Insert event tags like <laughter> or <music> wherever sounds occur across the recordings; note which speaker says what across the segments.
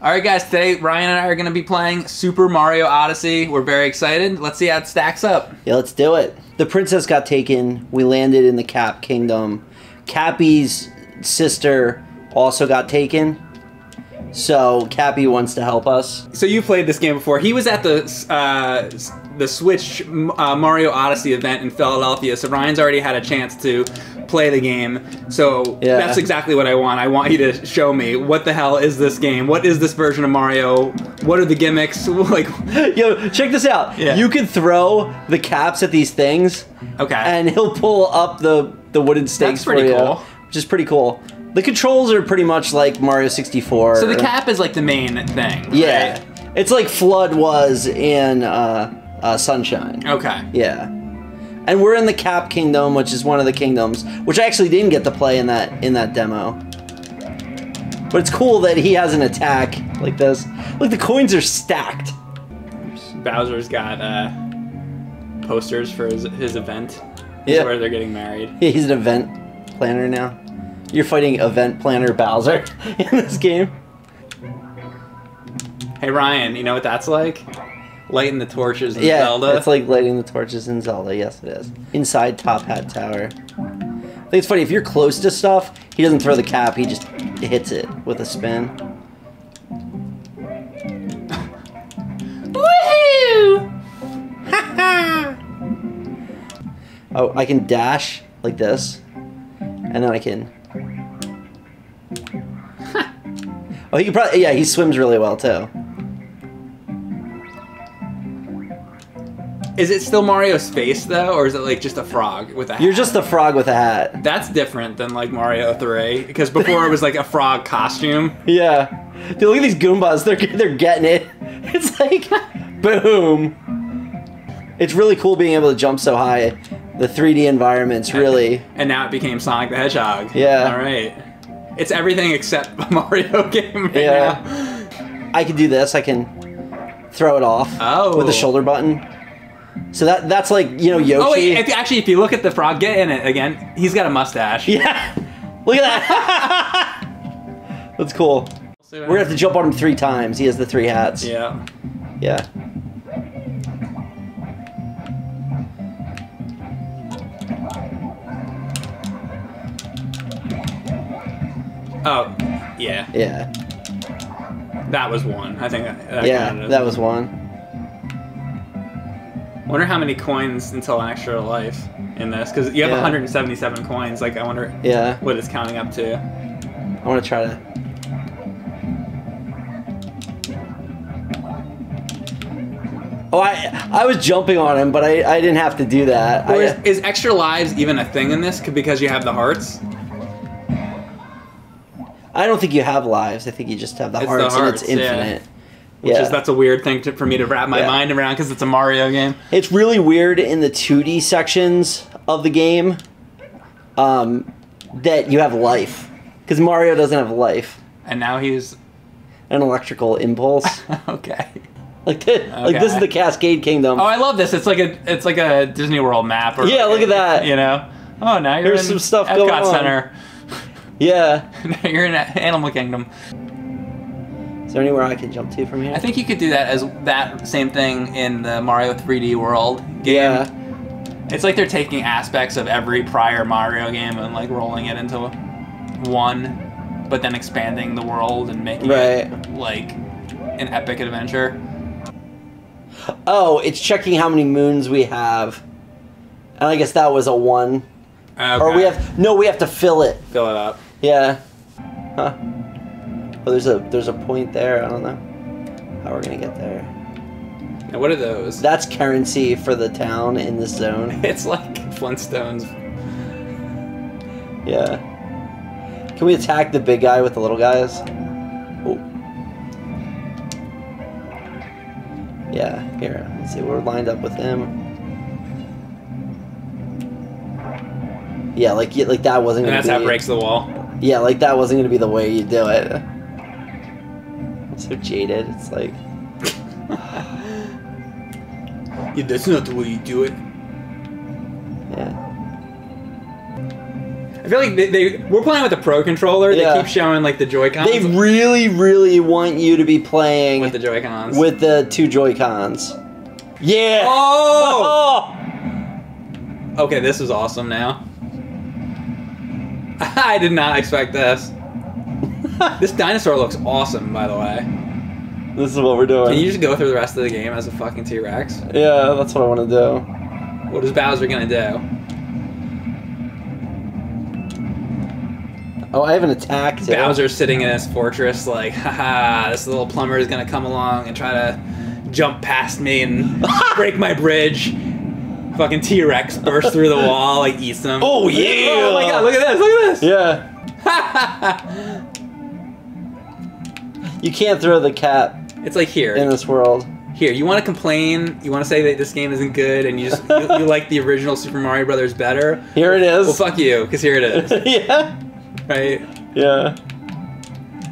Speaker 1: All right, guys. Today, Ryan and I are going to be playing Super Mario Odyssey. We're very excited. Let's see how it stacks up.
Speaker 2: Yeah, let's do it. The princess got taken. We landed in the Cap Kingdom. Cappy's sister also got taken. So Cappy wants to help us.
Speaker 1: So you played this game before. He was at the uh, the Switch uh, Mario Odyssey event in Philadelphia. So Ryan's already had a chance to play the game. So
Speaker 2: Yeah.
Speaker 1: that's exactly what I want. I want you to show me what the hell is this game? What is this version of Mario? What are the gimmicks? <laughs> like,
Speaker 2: Yo, check this out.
Speaker 1: Yeah.
Speaker 2: You can throw the caps at these things,
Speaker 1: okay.
Speaker 2: and he'll pull up the the wooden stakes
Speaker 1: That's pretty
Speaker 2: for you,
Speaker 1: cool.
Speaker 2: which is pretty cool. The controls are pretty much like Mario 64.
Speaker 1: so the cap is like the main thing.
Speaker 2: Yeah,
Speaker 1: right?
Speaker 2: it's like FLUDD was in uh, uh, Sunshine.
Speaker 1: Okay.
Speaker 2: Yeah. And we're in the Cap Kingdom, which is one of the kingdoms, which I actually didn't get to play in that in that demo. But it's cool that he has an attack like this. Look, the coins are stacked.
Speaker 1: Bowser's got uh, posters for his, his event.
Speaker 2: Yeah.
Speaker 1: Where they're getting married.
Speaker 2: Yeah, <laughs> he's an event planner now. You're fighting event planner Bowser <laughs> in this game.
Speaker 1: Hey Ryan, you know what that's like? Lighting the torches in
Speaker 2: Yeah,
Speaker 1: Zelda.
Speaker 2: it's like lighting the torches in Zelda. Yes, it is. Inside Top Hat Tower. I think it's funny if you're close to stuff, he doesn't throw the cap; he just hits it with a spin.
Speaker 1: Woohoo! <laughs>
Speaker 2: Oh, I can dash like this, and then I can. <laughs> oh, he can probably yeah, he swims really well too.
Speaker 1: Is it still Mario's face though, or is it like just a frog with a hat?
Speaker 2: You're just a frog with a hat.
Speaker 1: That's different than like Mario 3, because before it was like a frog costume.
Speaker 2: Yeah, dude, look at these Goombas. They're they're getting it. <laughs> It's like, boom. It's really cool being able to jump so high. The 3D environments really.
Speaker 1: And now it became Sonic the Hedgehog.
Speaker 2: Yeah.
Speaker 1: Alright. It's everything except a <laughs> Mario game right
Speaker 2: Yeah.
Speaker 1: now.
Speaker 2: I can do this. I can throw it off
Speaker 1: Oh.
Speaker 2: with the shoulder button. So that that's like you know Yoshi.
Speaker 1: Oh wait, if, actually if you look at the frog, get in it again. He's got a mustache.
Speaker 2: Yeah. Look at that. <laughs> That's cool. We're gonna have to jump on him three times. He has the three hats.
Speaker 1: Yeah.
Speaker 2: Yeah.
Speaker 1: Oh, yeah.
Speaker 2: Yeah.
Speaker 1: That was one. I think uh, that, that
Speaker 2: Yeah. That
Speaker 1: one.
Speaker 2: was one.
Speaker 1: Wonder how many coins until an extra life in this because you have
Speaker 2: Yeah.
Speaker 1: 177 coins. Like I wonder
Speaker 2: Yeah.
Speaker 1: what it's counting up to.
Speaker 2: I want to try to. Oh, I I was jumping on him, but I, I didn't have to do that.
Speaker 1: Or
Speaker 2: I,
Speaker 1: is, is extra lives even a thing in this because you have the hearts?
Speaker 2: I don't think you have lives. I think you just have the
Speaker 1: It's the
Speaker 2: hearts,
Speaker 1: hearts,
Speaker 2: and it's infinite.
Speaker 1: Which
Speaker 2: yeah.
Speaker 1: is that's a weird thing to, for me to wrap my
Speaker 2: Yeah.
Speaker 1: mind around because it's a Mario game.
Speaker 2: It's really weird in the 2D sections of the game um, that you have life. Because Mario doesn't have life.
Speaker 1: And now he's
Speaker 2: An electrical impulse. <laughs>
Speaker 1: okay.
Speaker 2: like, the, like this is the Cascade Kingdom.
Speaker 1: Oh, I love this. It's like a it's like a Disney World map. Or,
Speaker 2: Yeah, look at that.
Speaker 1: You know. Oh, now you're
Speaker 2: There's
Speaker 1: in
Speaker 2: some stuff
Speaker 1: Epcot
Speaker 2: going on.
Speaker 1: Center.
Speaker 2: yeah. <laughs>
Speaker 1: now you're in Animal Kingdom.
Speaker 2: Is there anywhere I can jump to from here?
Speaker 1: I think you could do that as that same thing in the Mario 3D World game.
Speaker 2: Yeah.
Speaker 1: It's like they're taking aspects of every prior Mario game and like rolling it into one, but then expanding the world and making
Speaker 2: Right.
Speaker 1: it like an epic adventure.
Speaker 2: Oh, it's checking how many moons we have. And I guess that was a one. Or we have no, we have to fill it.
Speaker 1: fill it up.
Speaker 2: Yeah. Huh. Oh, there's a there's a point there. I don't know how we're gonna get there.
Speaker 1: Now, what are those?
Speaker 2: That's currency for the town in this zone. <laughs>
Speaker 1: It's like Flintstones.
Speaker 2: Yeah. Can we attack the big guy with the little guys? Oh. Yeah, here. Let's see. We're lined up with him. Yeah, like like that wasn't
Speaker 1: And
Speaker 2: gonna
Speaker 1: that's
Speaker 2: be.
Speaker 1: how it breaks the wall.
Speaker 2: Yeah, like that wasn't gonna be the way you do it. I'm so jaded. It's like
Speaker 1: Yeah, that's not the way you do it.
Speaker 2: yeah.
Speaker 1: I feel like they, they we're playing with the pro controller.
Speaker 2: Yeah.
Speaker 1: They keep showing like the Joy Cons
Speaker 2: They really, really want you to be playing
Speaker 1: with the Joy Cons.
Speaker 2: with the two Joy Cons. Yeah.
Speaker 1: oh,
Speaker 2: Oh! <laughs>
Speaker 1: okay, this is awesome now. <laughs> I did not expect this. <laughs> This dinosaur looks awesome, by the way.
Speaker 2: This is what we're doing.
Speaker 1: Can you just go through the rest of the game as a fucking T Rex?
Speaker 2: yeah, that's what I want to do.
Speaker 1: What is Bowser gonna do?
Speaker 2: Oh, I have an attack too.
Speaker 1: Bowser's sitting in his fortress, like, haha, this little plumber is gonna come along and try to jump past me and <laughs> break my bridge. Fucking T Rex bursts through the wall, like, eats them.
Speaker 2: Oh, yeah.
Speaker 1: Oh my god, look at this, look at this!
Speaker 2: Yeah. <laughs> You can't throw the cat
Speaker 1: it's like here,
Speaker 2: in this world.
Speaker 1: here. You want to complain? You want to say that this game isn't good, and you just you, you <laughs> like the original Super Mario Brothers better?
Speaker 2: Here it is.
Speaker 1: Well, fuck you, because here it is, <laughs>
Speaker 2: yeah.
Speaker 1: right?
Speaker 2: Yeah.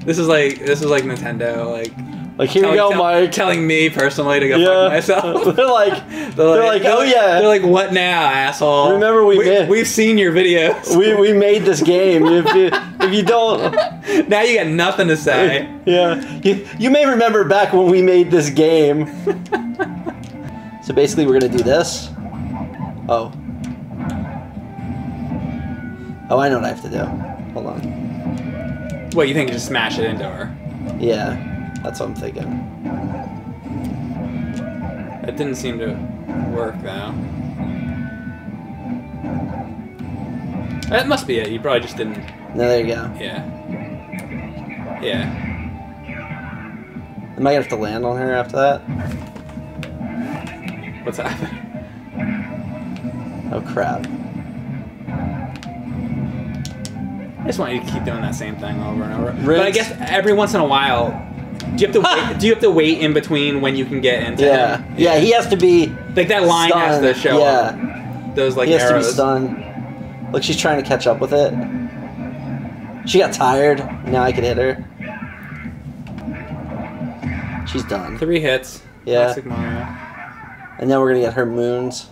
Speaker 1: This is like this is like Nintendo, like
Speaker 2: Like here
Speaker 1: telling,
Speaker 2: you go,
Speaker 1: tell-
Speaker 2: Mike.
Speaker 1: telling me personally to go
Speaker 2: yeah.
Speaker 1: fuck <laughs> myself.
Speaker 2: they're like,
Speaker 1: They're
Speaker 2: like, "Oh, yeah."
Speaker 1: They're like, what now, asshole?
Speaker 2: Remember we did-
Speaker 1: We've seen your videos.
Speaker 2: we, we made this game. If you, if you don't, <laughs>
Speaker 1: now you got nothing to say. <laughs>
Speaker 2: yeah, you, you may remember back when we made this game. <laughs> so basically, we're gonna do this. Oh. Oh, I know what I have to do. Hold on.
Speaker 1: What you think? you Just smash it into her?
Speaker 2: Yeah, that's what I'm thinking.
Speaker 1: It didn't seem to work though. That must be it. You probably just didn't.
Speaker 2: No, there you go.
Speaker 1: Yeah. Yeah.
Speaker 2: Am I gonna have to land on her after that?
Speaker 1: What's happening?
Speaker 2: Oh crap.
Speaker 1: I just want you to keep doing that same thing over and over. But I guess every once in a while, do you have to wait, <laughs> do you have to wait in between when you can get into
Speaker 2: Yeah,
Speaker 1: him?
Speaker 2: yeah. yeah. He has to be
Speaker 1: Like that line has to show
Speaker 2: Yeah,
Speaker 1: up. Those like
Speaker 2: he has to be stunned. Like she's trying to catch up with it. She got tired. Now I can hit her. She's done.
Speaker 1: Three hits.
Speaker 2: Yeah.
Speaker 1: Classic Mario.
Speaker 2: And now we're gonna get her moons.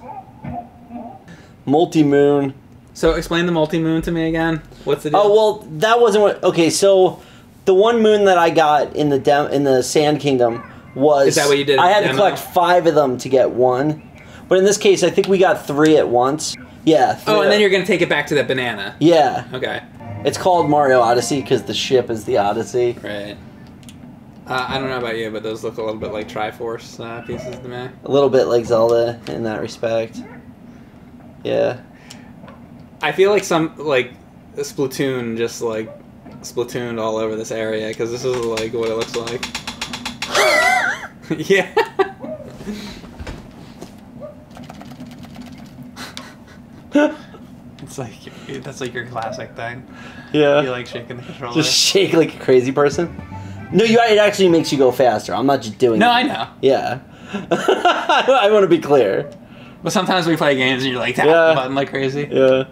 Speaker 2: Multi moon.
Speaker 1: So explain the multi moon to me again. What's the deal?
Speaker 2: Oh well, that wasn't what. Okay, so the one moon that I got in the dem- in the Sand Kingdom was.
Speaker 1: Is that what you did
Speaker 2: I had to collect five of them to get one, but in this case, I think we got three at once. Yeah.
Speaker 1: Oh, and then you're gonna take it back to the banana.
Speaker 2: Yeah,
Speaker 1: Okay.
Speaker 2: It's called Mario Odyssey because the ship is the Odyssey.
Speaker 1: Right. Uh, I don't know about you, but those look a little bit like Triforce uh, pieces to me.
Speaker 2: A little bit like Zelda in that respect. Yeah.
Speaker 1: I feel like some like Splatoon just like Splatooned all over this area because this is like what it looks like. <laughs> yeah. <laughs> it's like that's like your classic thing.
Speaker 2: Yeah.
Speaker 1: You like shaking the controller.
Speaker 2: Just shake like a crazy person. No, you. It actually makes you go faster. I'm not just doing.
Speaker 1: no,
Speaker 2: it.
Speaker 1: I know.
Speaker 2: Yeah. <laughs> I want to be clear.
Speaker 1: But sometimes we play games and you're like tapping
Speaker 2: Yeah.
Speaker 1: the button like crazy.
Speaker 2: Yeah.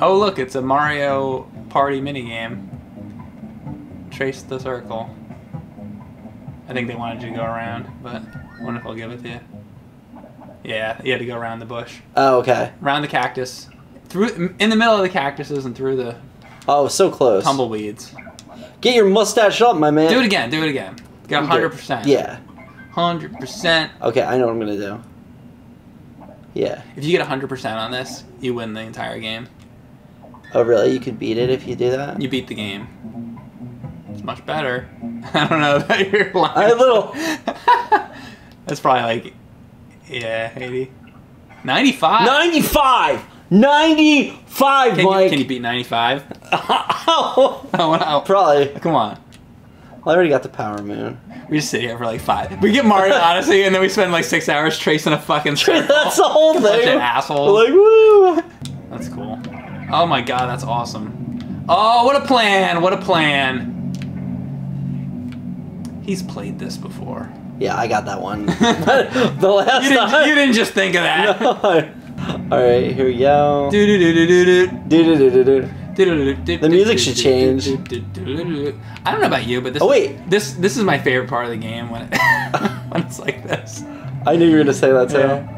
Speaker 1: Oh look, it's a Mario Party minigame. Trace the circle. I think they wanted you to go around, but I wonder if I'll give it to you. Yeah, you had to go around the bush,
Speaker 2: Oh, okay.
Speaker 1: around the cactus, through in the middle of the cactuses and through the
Speaker 2: Oh, so close.
Speaker 1: tumbleweeds.
Speaker 2: Get your mustache up, my man.
Speaker 1: Do it again. Do it again. Got
Speaker 2: Okay.
Speaker 1: hundred percent.
Speaker 2: Yeah.
Speaker 1: Hundred percent.
Speaker 2: Okay, I know what I'm gonna do. Yeah.
Speaker 1: If you get hundred percent on this, you win the entire game.
Speaker 2: Oh, really? You could beat it if you do that.
Speaker 1: You beat the game. It's much better. <laughs> I don't know about your line. <laughs>
Speaker 2: I little- <laughs>
Speaker 1: That's probably like, yeah, 80. 95?
Speaker 2: 95. 95,
Speaker 1: Can you,
Speaker 2: Mike.
Speaker 1: can you beat 95? Oh, no.
Speaker 2: Probably.
Speaker 1: Come on.
Speaker 2: I already got the power moon.
Speaker 1: We just sit here for like five. We get Mario <laughs> Odyssey and then we spend like six hours tracing a fucking circle.
Speaker 2: That's the whole
Speaker 1: Bunch
Speaker 2: thing.
Speaker 1: of assholes.
Speaker 2: Like, woo.
Speaker 1: That's cool. Oh my god, that's awesome. Oh, what a plan! What a plan! He's played this before.
Speaker 2: Yeah, I got that one. <laughs> <laughs> the last
Speaker 1: You didn't,
Speaker 2: time.
Speaker 1: you didn't just think of that.
Speaker 2: All right, here we go.
Speaker 1: The
Speaker 2: music should change.
Speaker 1: I don't know about you, but this.
Speaker 2: Oh, wait.
Speaker 1: this this is my favorite part of the game when it, <laughs> when it's like this.
Speaker 2: I knew you were gonna say that too.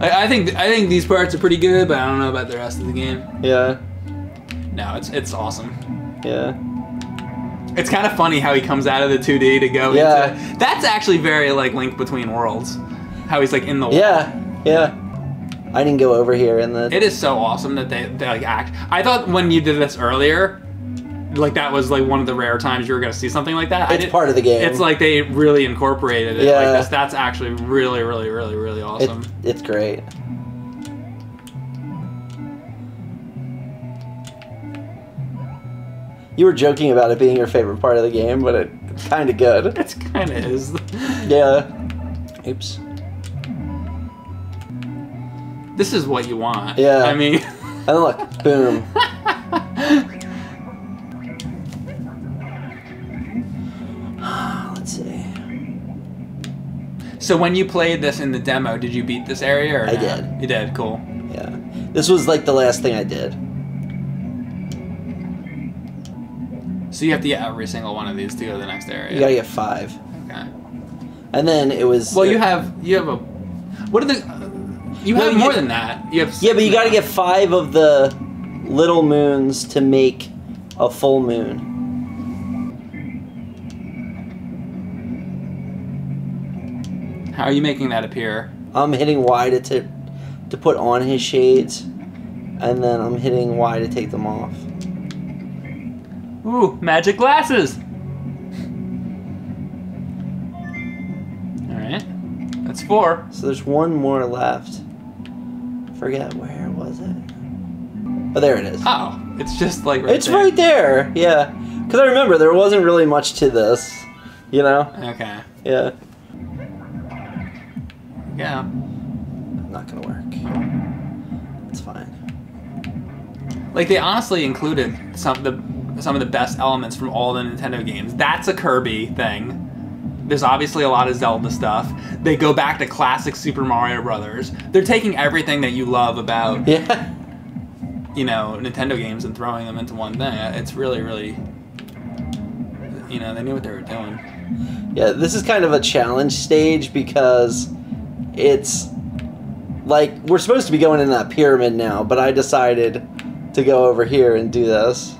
Speaker 1: I, I think I think these parts are pretty good, but I don't know about the rest of the game.
Speaker 2: Yeah.
Speaker 1: No, it's it's awesome.
Speaker 2: Yeah.
Speaker 1: It's kind of funny how he comes out of the 2D to go
Speaker 2: Yeah.
Speaker 1: into. That's actually very like Link Between Worlds. How he's like in the.
Speaker 2: Yeah. Yeah. I didn't go over here in the.
Speaker 1: It is so awesome that they, they like act. I thought when you did this earlier, like that was like one of the rare times you were gonna see something like that. I
Speaker 2: It's
Speaker 1: did-
Speaker 2: part of the game.
Speaker 1: It's like they really incorporated it
Speaker 2: Yeah.
Speaker 1: like this. That's actually really, really, really, really awesome.
Speaker 2: It, it's great. You were joking about it being your favorite part of the game, but it, it's kind of good.
Speaker 1: It's kind of is.
Speaker 2: Yeah. <laughs> Oops.
Speaker 1: This is what you want.
Speaker 2: Yeah.
Speaker 1: I mean,
Speaker 2: And look, <laughs> boom. Let's see.
Speaker 1: so when you played this in the demo, did you beat this area or
Speaker 2: I
Speaker 1: no?
Speaker 2: did.
Speaker 1: You did. Cool.
Speaker 2: Yeah. This was like the last thing I did.
Speaker 1: So you have to get every single one of these to go to the next area.
Speaker 2: You gotta get five.
Speaker 1: Okay.
Speaker 2: And then it was.
Speaker 1: Well, you have you have a. What are the? You
Speaker 2: No,
Speaker 1: have
Speaker 2: you
Speaker 1: more
Speaker 2: get-
Speaker 1: than that. You have.
Speaker 2: Yeah, but you gotta get five of the little moons to make a full moon.
Speaker 1: How are you making that appear?
Speaker 2: I'm hitting Y to to put on his shades, and then I'm hitting Y to take them off.
Speaker 1: Ooh, magic glasses. All right, that's four.
Speaker 2: So there's one more left. Forget where was it? Oh, there it is.
Speaker 1: Oh, it's just like right
Speaker 2: it's
Speaker 1: there.
Speaker 2: right there. Yeah, because I remember there wasn't really much to this. You know?
Speaker 1: Okay.
Speaker 2: Yeah.
Speaker 1: Yeah.
Speaker 2: Not gonna work. It's fine.
Speaker 1: Like they honestly included some of the some of the best elements from all the Nintendo games. That's a Kirby thing. There's obviously a lot of Zelda stuff. They go back to classic Super Mario Brothers. They're taking everything that you love about
Speaker 2: Yeah.
Speaker 1: you know Nintendo games and throwing them into one thing. It's really, really, you know, they knew what they were doing.
Speaker 2: Yeah, this is kind of a challenge stage because it's like we're supposed to be going in that pyramid now, but I decided to go over here and do this.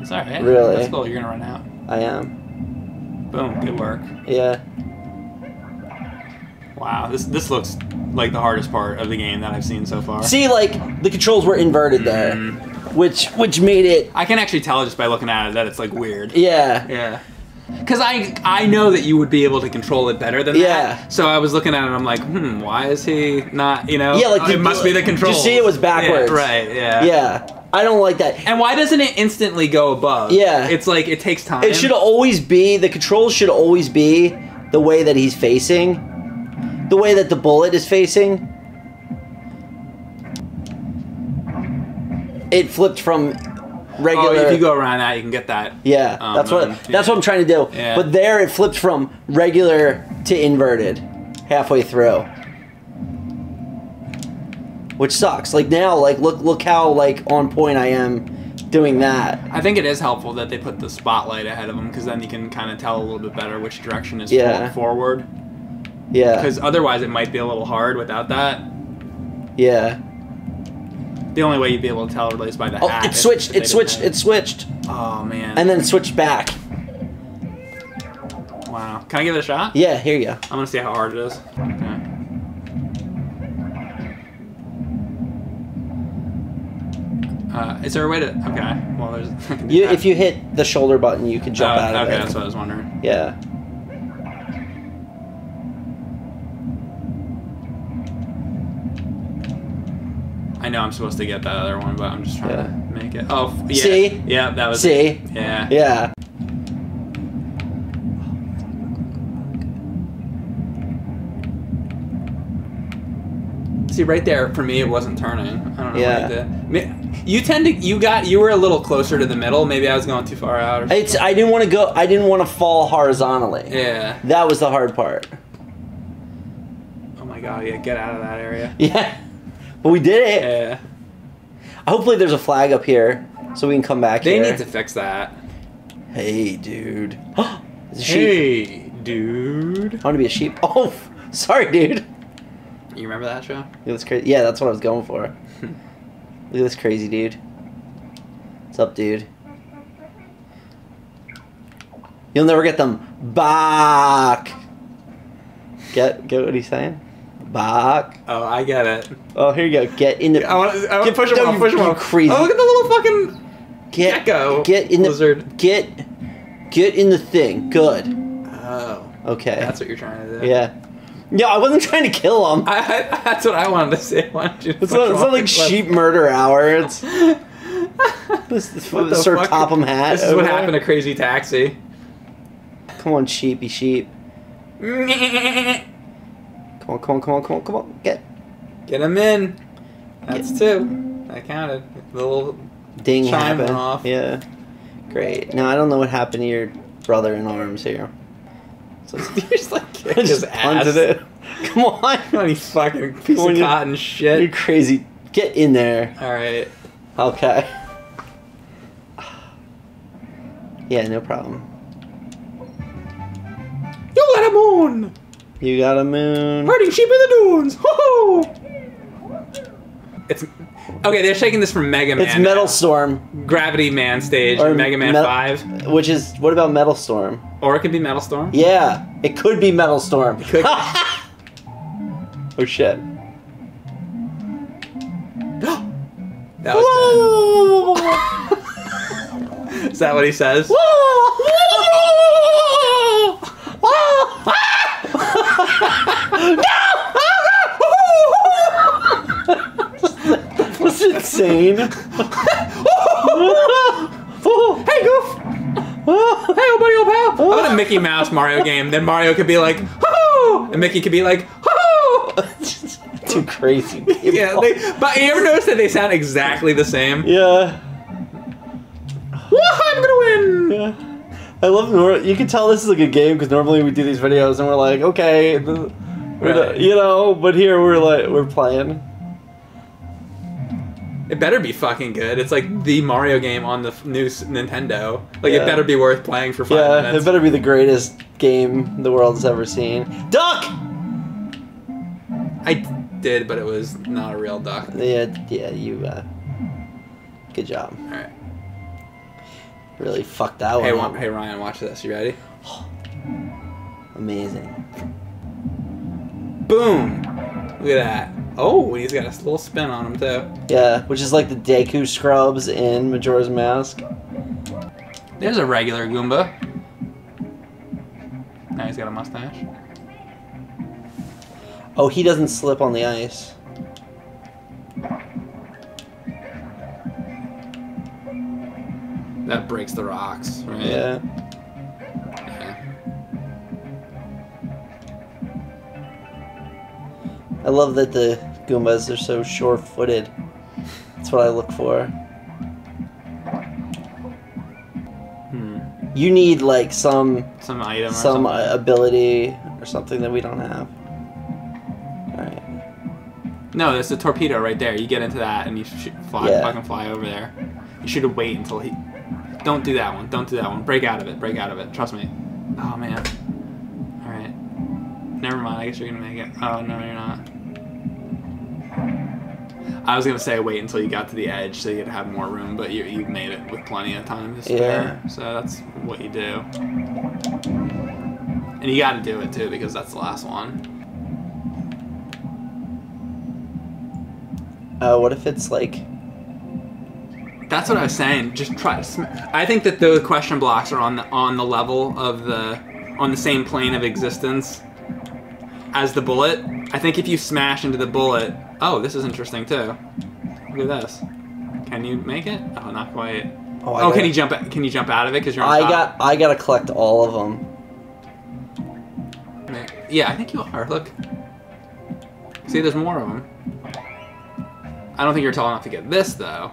Speaker 1: It's all right.
Speaker 2: Really?
Speaker 1: That's cool. You're gonna run out.
Speaker 2: I am.
Speaker 1: Boom. Good work.
Speaker 2: Yeah.
Speaker 1: Wow. This this looks like the hardest part of the game that I've seen so far.
Speaker 2: See, like the controls were inverted there,
Speaker 1: Mm.
Speaker 2: which which made it.
Speaker 1: I can actually tell just by looking at it that it's like weird.
Speaker 2: Yeah.
Speaker 1: Yeah. Because I I know that you would be able to control it better than
Speaker 2: Yeah.
Speaker 1: that. So I was looking at it and I'm like, hmm, why is he not, you know?
Speaker 2: Yeah, like
Speaker 1: Oh,
Speaker 2: the-
Speaker 1: it must be the
Speaker 2: did you see it was backwards?
Speaker 1: right, yeah.
Speaker 2: Yeah. I don't like that.
Speaker 1: And why doesn't it instantly go above?
Speaker 2: Yeah.
Speaker 1: It's like it takes time.
Speaker 2: It should always be the controls should always be the way that he's facing, the way that the bullet is facing. It flipped from regular.
Speaker 1: Oh, if you go around that, you can get that.
Speaker 2: yeah,
Speaker 1: um,
Speaker 2: that's what
Speaker 1: um,
Speaker 2: that's
Speaker 1: yeah.
Speaker 2: what I'm trying to do.
Speaker 1: Yeah.
Speaker 2: But there, it flipped from regular to inverted halfway through, which sucks. Like now, like look look how like on point I am doing that.
Speaker 1: I think it is helpful that they put the spotlight ahead of them because then you can kind of tell a little bit better which direction is
Speaker 2: Yeah.
Speaker 1: forward.
Speaker 2: Yeah,
Speaker 1: Because otherwise, it might be a little hard without that.
Speaker 2: yeah.
Speaker 1: The only way you'd be able to tell really is by the
Speaker 2: Oh,
Speaker 1: hat.
Speaker 2: it switched. It switched.
Speaker 1: didn't
Speaker 2: It switched.
Speaker 1: Oh man.
Speaker 2: and then it switched back.
Speaker 1: wow. Can I give it a shot?
Speaker 2: Yeah, here you go.
Speaker 1: I'm gonna see how hard it is. Okay. Uh, is there a way to? Okay. Well, there's. <laughs> I can do
Speaker 2: You, if you hit the shoulder button, you can jump
Speaker 1: Oh,
Speaker 2: out of
Speaker 1: okay,
Speaker 2: it.
Speaker 1: that's what I was wondering.
Speaker 2: Yeah.
Speaker 1: I know I'm supposed to get that other one, but I'm just trying
Speaker 2: Yeah.
Speaker 1: to make it. Oh, yeah.
Speaker 2: See?
Speaker 1: Yeah, that was.
Speaker 2: See?
Speaker 1: It. Yeah.
Speaker 2: Yeah.
Speaker 1: See, right there for me, it wasn't turning. I don't know.
Speaker 2: Yeah.
Speaker 1: What you, did. You tend to. You got. You were a little closer to the middle. Maybe I was going too far out.
Speaker 2: It's. I didn't want to go. I didn't want to fall horizontally.
Speaker 1: Yeah.
Speaker 2: That was the hard part.
Speaker 1: Oh my god. Yeah. Get out of that area. <laughs>
Speaker 2: Yeah. But we did it.
Speaker 1: Yeah.
Speaker 2: Hopefully, there's a flag up here so we can come back
Speaker 1: They
Speaker 2: here.
Speaker 1: need to fix that.
Speaker 2: Hey, dude. <gasps> A sheep.
Speaker 1: Hey, dude.
Speaker 2: I want to be a sheep. <laughs> Oh, sorry, dude.
Speaker 1: You're remember that show?
Speaker 2: At this crazy. Yeah, that's what I was going for. <laughs> Look at this crazy dude. What's up, dude? You'll never get them back. Get get what he's saying? Back.
Speaker 1: Oh, I get it.
Speaker 2: Oh, here you go. Get in the.
Speaker 1: I want to push him
Speaker 2: no,
Speaker 1: off. Push him off.
Speaker 2: crazy.
Speaker 1: Oh, look at the little fucking
Speaker 2: get
Speaker 1: gecko.
Speaker 2: Get in the
Speaker 1: lizard.
Speaker 2: Get get in the thing. Good.
Speaker 1: Oh,
Speaker 2: Okay.
Speaker 1: that's what you're trying to do.
Speaker 2: yeah. Yeah, I wasn't trying to kill him.
Speaker 1: I, I, that's what I wanted to say. <laughs> Why don't you
Speaker 2: It's not, it's not like sheep murder hour. It's <laughs> this, this,
Speaker 1: What the
Speaker 2: Sir
Speaker 1: fuck?
Speaker 2: Topham Hatt.
Speaker 1: This is what happened to Crazy Taxi.
Speaker 2: Come on, sheepy sheep. Come on, come on, come on, come on, come on. Get get
Speaker 1: him in. That's two. I counted. The little
Speaker 2: ding
Speaker 1: Chime
Speaker 2: happened.
Speaker 1: off.
Speaker 2: Yeah. Great. Now I don't know what happened to your brother in arms here. So
Speaker 1: you <laughs> just like kick
Speaker 2: I
Speaker 1: his
Speaker 2: just
Speaker 1: ass.
Speaker 2: it. Come <laughs> on.
Speaker 1: Come on, you fucking piece
Speaker 2: Come on,
Speaker 1: of
Speaker 2: you-
Speaker 1: cotton
Speaker 2: You
Speaker 1: shit.
Speaker 2: crazy. Get in there.
Speaker 1: All right.
Speaker 2: Okay. <sighs> Yeah, no problem.
Speaker 1: You got a moon.
Speaker 2: You got a moon.
Speaker 1: Herding sheep in the dunes. Ho Ho It's okay. They're shaking this from Mega Man.
Speaker 2: It's Metal
Speaker 1: now.
Speaker 2: Storm,
Speaker 1: Gravity Man stage,
Speaker 2: Or
Speaker 1: Mega Man Five,
Speaker 2: which is what about Metal Storm?
Speaker 1: or it could be Metal Storm.
Speaker 2: Yeah, it could be Metal Storm.
Speaker 1: could. <laughs>
Speaker 2: oh shit. <gasps>
Speaker 1: That was. <laughs> Is that what he says?
Speaker 2: That's <laughs> insane.
Speaker 1: Hey, Goof! Hey, old buddy, old pal! How about a Mickey Mouse Mario game? Then Mario could be like, "Ho!" and Mickey could be like, "Ho!"
Speaker 2: Too <laughs> crazy. People.
Speaker 1: Yeah, they, but you ever notice that they sound exactly the same?
Speaker 2: yeah.
Speaker 1: Wah, I'm gonna win!
Speaker 2: Yeah. I love nor- you can tell this is a good game because normally we do these videos and we're like, okay, the- we're the-
Speaker 1: Right.
Speaker 2: you know, but here we're like we're playing.
Speaker 1: It better be fucking good. It's like the Mario game on the new Nintendo. Like
Speaker 2: Yeah.
Speaker 1: it better be worth playing for five
Speaker 2: Yeah,
Speaker 1: minutes.
Speaker 2: it better be the greatest game the world's ever seen. Duck.
Speaker 1: I did, but it was not a real duck.
Speaker 2: Yeah, yeah, you. Uh, good job.
Speaker 1: All right.
Speaker 2: Really fucked that
Speaker 1: Hey,
Speaker 2: one
Speaker 1: hey Ryan, watch this. You ready?
Speaker 2: Amazing.
Speaker 1: Boom! Look at that. Oh, he's got a little spin on him too.
Speaker 2: Yeah, which is like the Deku scrubs in Majora's Mask.
Speaker 1: There's a regular Goomba. Now he's got a mustache.
Speaker 2: Oh, he doesn't slip on the ice.
Speaker 1: That breaks the rocks, right?
Speaker 2: Yeah.
Speaker 1: Yeah.
Speaker 2: I love that the Goombas are so sure-footed. That's what I look for.
Speaker 1: Hmm.
Speaker 2: You need like some
Speaker 1: Some item or
Speaker 2: some uh, ability or something that we don't have. All right.
Speaker 1: No, there's a torpedo right there. You get into that and you fly,
Speaker 2: Yeah.
Speaker 1: fucking fly over there. You should wait until he. Don't do that one. Don't do that one. Break out of it. Break out of it. Trust me. Oh man. All right. Never mind. I guess you're gonna make it. Oh no, you're not. I was gonna say wait until you got to the edge so you'd have more room, but you you made it with plenty of time to spare. Yeah. So that's what you do. And you got to do it too because that's the last one.
Speaker 2: Uh, what if it's like?
Speaker 1: That's what I was saying. Just try to. Sm- I think that the question blocks are on the on the level of the on the same plane of existence as the bullet. I think if you smash into the bullet, oh, this is interesting too. Look at this. Can you make it? Oh, not quite.
Speaker 2: Oh, I
Speaker 1: Oh, can
Speaker 2: gotta-
Speaker 1: you jump? Can you jump out of it? Because you're on
Speaker 2: I
Speaker 1: top?
Speaker 2: got I gotta collect all of them.
Speaker 1: Yeah, I think you are. Look. See, there's more of them. I don't think you're tall enough to get this though.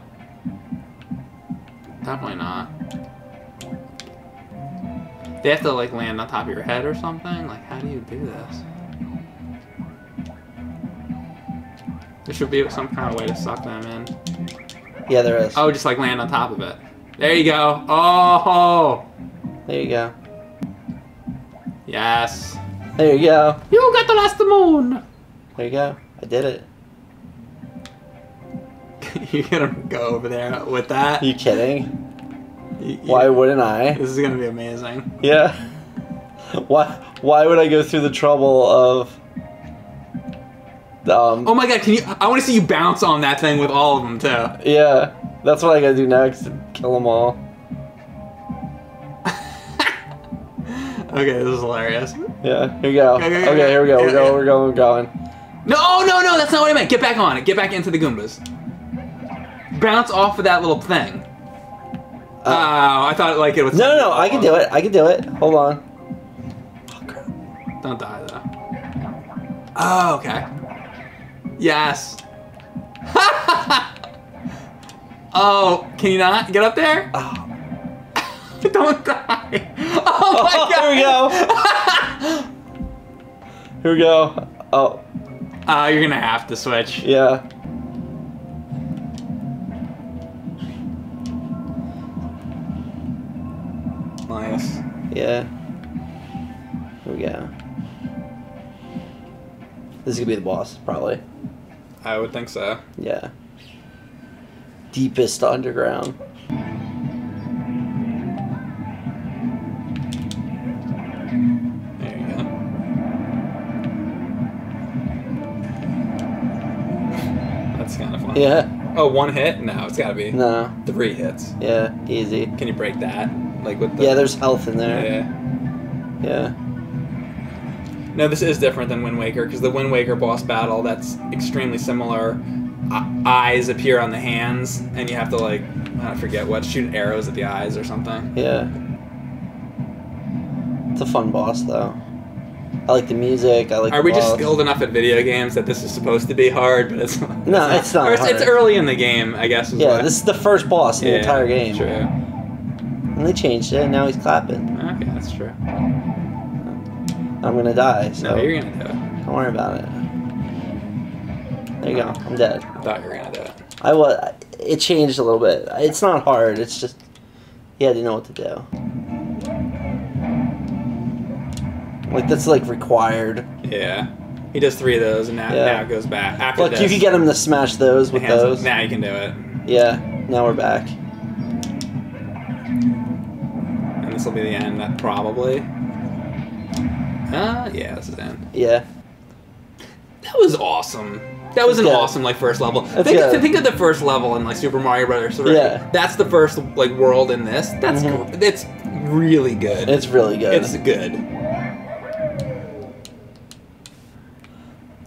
Speaker 1: Definitely not. They have to like land on top of your head or something. Like, how do you do this? There should be some kind of way to suck them in.
Speaker 2: Yeah, there is.
Speaker 1: Oh, just like land on top of it. There you go. Oh,
Speaker 2: There you go.
Speaker 1: yes.
Speaker 2: There you go.
Speaker 1: You got the last moon.
Speaker 2: There you go. I did it. <laughs>
Speaker 1: You're gonna go over there with that?
Speaker 2: Are you kidding?
Speaker 1: You-
Speaker 2: Why wouldn't I?
Speaker 1: This is gonna be amazing.
Speaker 2: Yeah. <laughs> Why? Why would I go through the trouble of? Um.
Speaker 1: Oh my god, can you? I want to see you bounce on that thing with all of them too.
Speaker 2: Yeah. That's what I gotta do next. Kill them all. <laughs>
Speaker 1: Okay, this is hilarious.
Speaker 2: Yeah. Here we go.
Speaker 1: Okay,
Speaker 2: Okay.
Speaker 1: okay,
Speaker 2: here we go. We're going. We're going. We're going.
Speaker 1: No, no, no, that's not what I meant. Get back on it. Get back into the Goombas. Bounce off of that little thing. oh, I thought like it was.
Speaker 2: Uh, No, no, no. I can do it. I can do it. Hold on. Oh, crap.
Speaker 1: Don't die though. Oh, okay. Yes. <laughs> oh, can you not get up there?
Speaker 2: Oh. <laughs>
Speaker 1: Don't die. Oh my god.
Speaker 2: Here we go. <laughs> Here we go. Oh,
Speaker 1: Uh, you're gonna have to switch.
Speaker 2: yeah.
Speaker 1: Nice.
Speaker 2: Yeah. Here we go. This is gonna be the boss, probably.
Speaker 1: I would think so.
Speaker 2: Yeah. Deepest underground.
Speaker 1: There you go. That's kind of fun.
Speaker 2: Yeah.
Speaker 1: Oh, one hit? No, it's gotta be
Speaker 2: No.
Speaker 1: three hits.
Speaker 2: Yeah. Easy.
Speaker 1: Can you break that? Like with the.
Speaker 2: Yeah, there's health in there.
Speaker 1: Yeah.
Speaker 2: Yeah.
Speaker 1: No, this is different than Wind Waker because the Wind Waker boss battle that's extremely similar. Eyes appear on the hands, and you have to like I forget what shoot arrows at the eyes or something.
Speaker 2: Yeah. It's a fun boss though. I like the music. I like.
Speaker 1: Are we just skilled enough at video games that this is supposed to be hard, but it's not?
Speaker 2: No, it's not
Speaker 1: it's, it's early in the game, I guess. Is
Speaker 2: Yeah,
Speaker 1: why.
Speaker 2: this is the first boss in the entire game.
Speaker 1: True.
Speaker 2: And they changed it, and now he's clapping.
Speaker 1: Okay, that's true.
Speaker 2: I'm gonna die, so
Speaker 1: No, you're gonna do it.
Speaker 2: don't worry about it. There you go. I'm dead.
Speaker 1: I thought you were gonna do it.
Speaker 2: I was. It changed a little bit. It's not hard. It's just you had to know what to do. Like that's like required.
Speaker 1: Yeah. He does three of those, and now,
Speaker 2: Yeah.
Speaker 1: now it goes back. After
Speaker 2: Look,
Speaker 1: this,
Speaker 2: you could get him to smash those with those.
Speaker 1: Now you can do it,
Speaker 2: Yeah. Now we're back.
Speaker 1: and this will be the end, probably. Uh, yeah, this is end.
Speaker 2: Yeah.
Speaker 1: That was awesome. That was an
Speaker 2: Yeah.
Speaker 1: awesome like first level.
Speaker 2: That's
Speaker 1: Think,
Speaker 2: good.
Speaker 1: think of the first level in like Super Mario Brothers 3.
Speaker 2: Yeah.
Speaker 1: That's the first like world in this. That's
Speaker 2: Mhm.
Speaker 1: gr- it's really good.
Speaker 2: It's really good.
Speaker 1: It's good.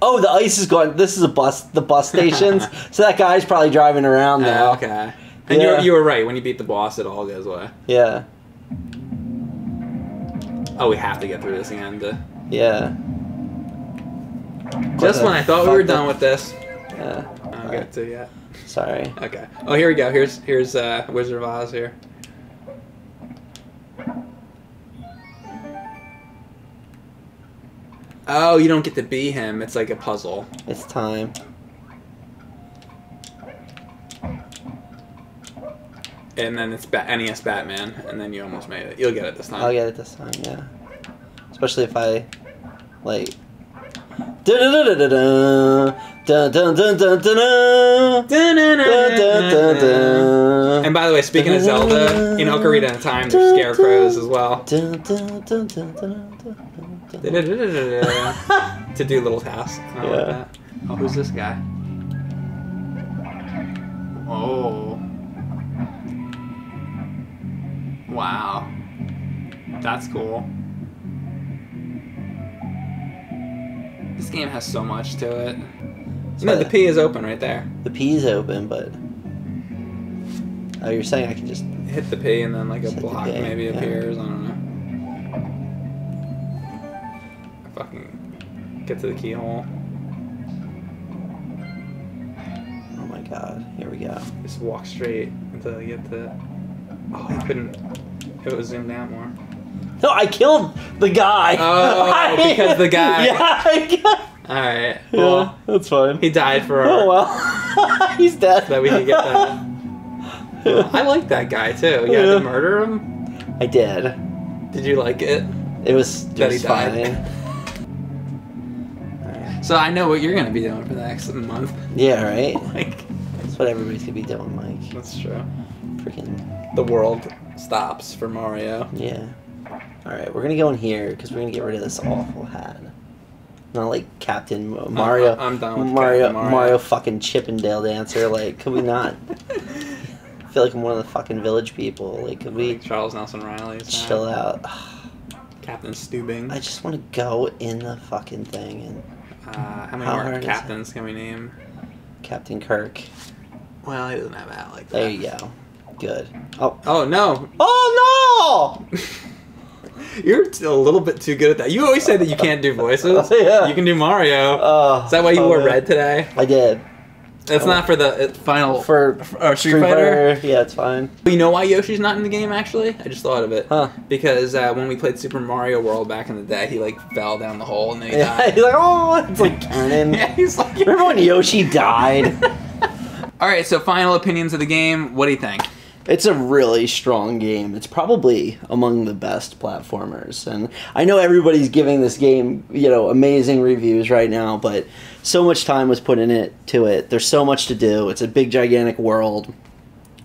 Speaker 2: oh, the ice is going. This is a bus. The bus stations. <laughs> so that guy's probably driving around now.
Speaker 1: Uh, okay. And
Speaker 2: Yeah.
Speaker 1: you you were right. When you beat the boss, it all goes away.
Speaker 2: Yeah.
Speaker 1: Oh, we have to get through this again. To...
Speaker 2: Yeah.
Speaker 1: Just when I thought we were done with this,
Speaker 2: Yeah.
Speaker 1: I don't get to yet.
Speaker 2: Sorry.
Speaker 1: Okay. Oh, here we go. Here's here's uh, Wizard of Oz here. Oh, you don't get to be him. It's like a puzzle.
Speaker 2: It's time.
Speaker 1: And then it's ba- NES Batman, and then you almost made it. You'll get it this time.
Speaker 2: I'll get it this time. Yeah. Especially if I, like.
Speaker 1: And by the way, speaking of Zelda, in Ocarina of Time, there's scarecrows as well. To do little tasks. I like
Speaker 2: Yeah.
Speaker 1: that. Oh, who's this guy? Oh. Wow. That's cool. This game has so much to it. You know, the P is open right there.
Speaker 2: The P is open, but. Oh, you're saying I can just.
Speaker 1: Hit the P and then like a block maybe
Speaker 2: yeah.
Speaker 1: appears. I don't know. I fucking get to the keyhole.
Speaker 2: Oh my god. Here we go.
Speaker 1: Just walk straight until you get to. Oh, he couldn't. If it was zoomed out more.
Speaker 2: No, I killed the guy.
Speaker 1: Oh, <laughs> because the guy- <laughs>
Speaker 2: Yeah, I got-
Speaker 1: All right.
Speaker 2: yeah, that's fine.
Speaker 1: he died for oh, our,
Speaker 2: Oh well, <laughs> he's dead.
Speaker 1: so that we could get that. I like that guy too. You had
Speaker 2: Yeah.
Speaker 1: to murder him.
Speaker 2: I did.
Speaker 1: Did you like it?
Speaker 2: It was, it
Speaker 1: That he
Speaker 2: was
Speaker 1: died.
Speaker 2: fine. Alright.
Speaker 1: So I know what you're gonna be doing for the next month.
Speaker 2: Yeah, right.
Speaker 1: Like
Speaker 2: That's what everybody's gonna be doing, Mike.
Speaker 1: that's true.
Speaker 2: Freaking
Speaker 1: The world stops for Mario.
Speaker 2: yeah. All right, we're gonna go in here because we're gonna get rid of this awful hat. Not like Captain Mario.
Speaker 1: Uh, I'm done with
Speaker 2: Mario,
Speaker 1: Mario.
Speaker 2: Mario. fucking Chippendale dancer. Like, could we not? <laughs> I feel like I'm one of the fucking village people. Like, could we
Speaker 1: Charles Nelson Reilly.
Speaker 2: chill out? <sighs>
Speaker 1: Captain Stubing.
Speaker 2: I just want to go in the fucking thing and
Speaker 1: Uh, how many
Speaker 2: How
Speaker 1: more
Speaker 2: hard is it?
Speaker 1: captains can we name?
Speaker 2: Captain Kirk.
Speaker 1: Well, he doesn't have a hat like that.
Speaker 2: There you go. Good. Oh.
Speaker 1: Oh no,
Speaker 2: Oh no! <laughs>
Speaker 1: you're a little bit too good at that. You always say that you can't do voices. <laughs>
Speaker 2: Yeah.
Speaker 1: You can do Mario.
Speaker 2: Oh,
Speaker 1: Is that why you
Speaker 2: oh,
Speaker 1: wore
Speaker 2: man.
Speaker 1: red today?
Speaker 2: I did.
Speaker 1: It's
Speaker 2: Oh.
Speaker 1: not for the uh, final
Speaker 2: For
Speaker 1: uh, Street, Fighter.
Speaker 2: Yeah, it's fine.
Speaker 1: You know why Yoshi's not in the game? Actually, I just thought of it.
Speaker 2: Huh.
Speaker 1: Because uh, when we played Super Mario World back in the day, he like fell down the hole and then he
Speaker 2: Yeah, <laughs>
Speaker 1: died.
Speaker 2: he's like, oh, it's like canon.
Speaker 1: yeah, he's like.
Speaker 2: Remember when Yoshi died?
Speaker 1: All right, so final opinions of the game. What do you think?
Speaker 2: It's a really strong game. It's probably among the best platformers. And I know everybody's giving this game, you know, amazing reviews right now, but so much time was put in it to it. There's so much to do. It's a big gigantic world.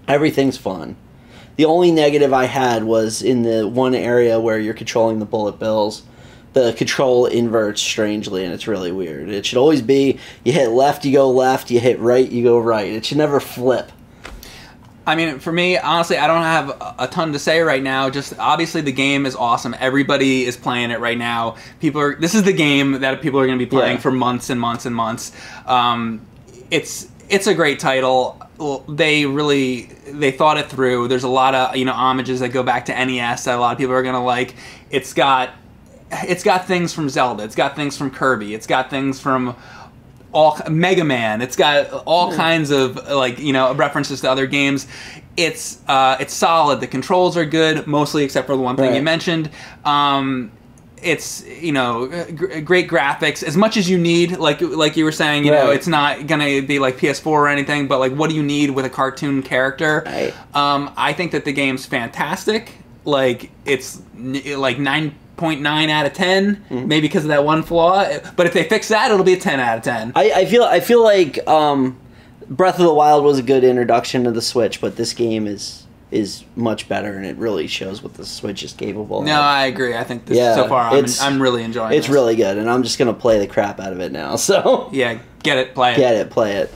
Speaker 2: Everything's fun. The only negative I had was in the one area where you're controlling the bullet bills. The control inverts strangely, and it's really weird. It should always be you hit left, you go left, you hit right, you go right. It should never flip.
Speaker 1: I mean, for me, honestly, I don't have a- ton to say right now. Just obviously, the game is awesome. Everybody is playing it right now. People are. This is the game that people are going to be playing
Speaker 2: Yeah.
Speaker 1: for months and months and months. Um, it's it's a great title. They really they thought it through. There's a lot of you know homages that go back to NES that a lot of people are going to like. It's got it's got things from Zelda. It's got things from Kirby. It's got things from all Mega Man. It's got all kinds of like you know references to other games. It's uh, it's solid. The controls are good, mostly except for the one thing you mentioned. Um, it's you know gr- great graphics as much as you need. Like like you were saying, you know it's not gonna be like PS4 or anything, but like what do you need with a cartoon character?
Speaker 2: Right.
Speaker 1: Um, I think that the game's fantastic. Like it's n- like nine point nine out of 10
Speaker 2: Mm-hmm.
Speaker 1: maybe because of that one flaw. But if they fix that, it'll be a ten out of ten.
Speaker 2: I, I feel I feel like um, Breath of the Wild was a good introduction to the Switch, but this game is is much better, and it really shows what the Switch is capable.
Speaker 1: No,
Speaker 2: of.
Speaker 1: No, I agree. I think this
Speaker 2: Yeah,
Speaker 1: so far I'm, I'm really enjoying. It.
Speaker 2: It's
Speaker 1: this.
Speaker 2: really good, and I'm just gonna play the crap out of it now. <laughs> So
Speaker 1: yeah. Get it, play it.
Speaker 2: get it, play it.